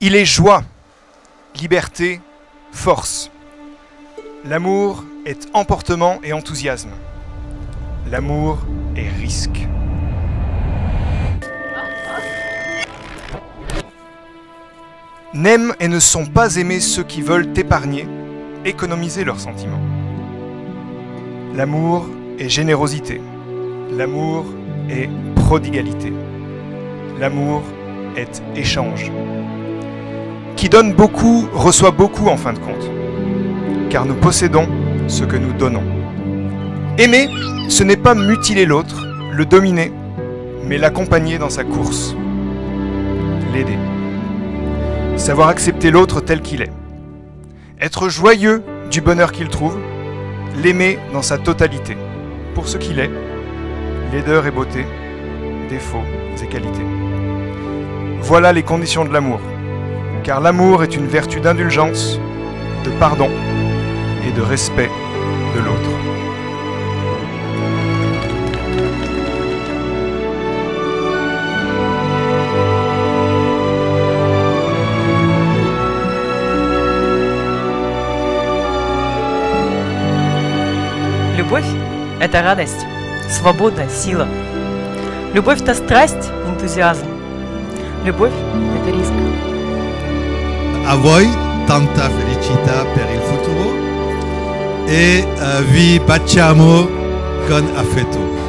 Il est joie, liberté, force. L'amour est emportement et enthousiasme. L'amour est risque. N'aiment et ne sont pas aimés ceux qui veulent épargner, économiser leurs sentiments. L'amour est générosité. L'amour est prodigalité. L'amour est échange. Qui donne beaucoup reçoit beaucoup en fin de compte, car nous possédons ce que nous donnons. Aimer, ce n'est pas mutiler l'autre, le dominer, mais l'accompagner dans sa course, l'aider. Savoir accepter l'autre tel qu'il est. Être joyeux du bonheur qu'il trouve, l'aimer dans sa totalité, pour ce qu'il est, laideur et beauté, défauts et qualités. Voilà les conditions de l'amour, car l'amour est une vertu d'indulgence, de pardon et de respect de l'autre. Любовь – это радость, свобода, сила. Любовь – это страсть, энтузиазм. Любовь – это риск. A voi tanta felicità per il futuro e vi baciamo con affetto.